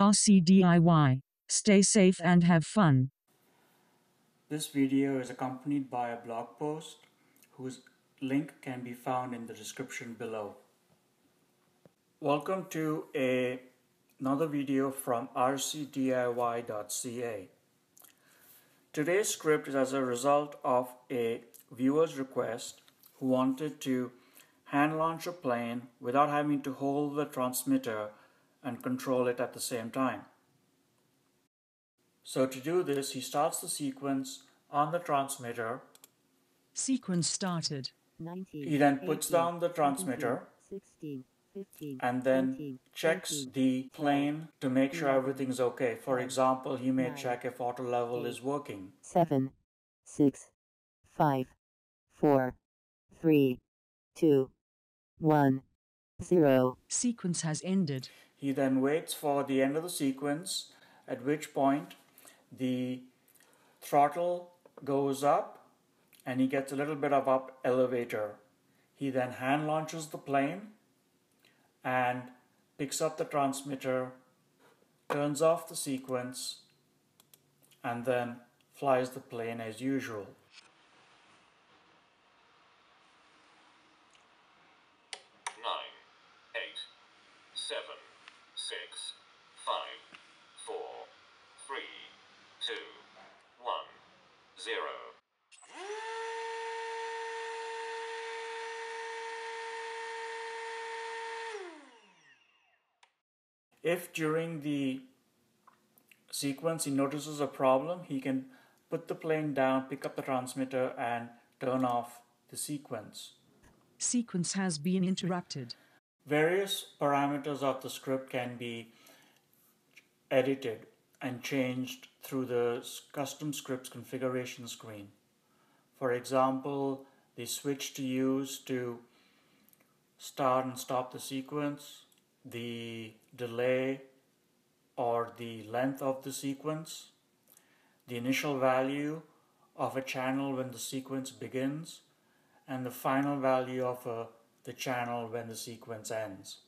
RCDIY. Stay safe and have fun. This video is accompanied by a blog post whose link can be found in the description below. Welcome to a, another video from rcdiy.ca. Today's script is as a result of a viewer's request who wanted to hand launch a plane without having to hold the transmitter and control it at the same time. So to do this, he starts the sequence on the transmitter. Sequence started. 19, He then puts 18, down the transmitter 16, 15, and then 14, checks 13, the plane to make sure everything's okay. For example, he may nine, check if auto level eight, is working. 7, 6, 5, 4, 3, 2, 1, 0. Sequence has ended. He then waits for the end of the sequence, at which point the throttle goes up and he gets a little bit of up elevator. He then hand launches the plane and picks up the transmitter, turns off the sequence, and then flies the plane as usual. nine, eight, seven, six, five, four, three, two, one, zero. If during the sequence he notices a problem, he can put the plane down, pick up the transmitter, and turn off the sequence. Sequence has been interrupted. Various parameters of the script can be edited and changed through the custom scripts configuration screen. For example, the switch to use to start and stop the sequence, the delay or the length of the sequence, the initial value of a channel when the sequence begins, and the final value of a, the channel when the sequence ends.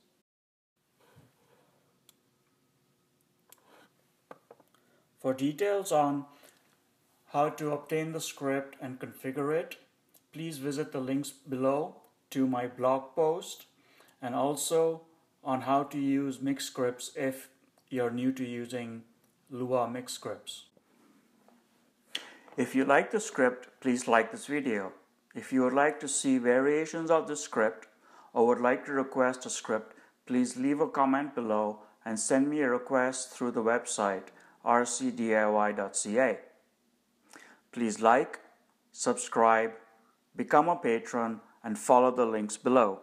For details on how to obtain the script and configure it, please visit the links below to my blog post and also on how to use mix scripts if you're new to using Lua mix scripts. If you like the script, please like this video. If you would like to see variations of the script or would like to request a script, please leave a comment below and send me a request through the website rcdiy.ca. Please like, subscribe, become a patron, and follow the links below.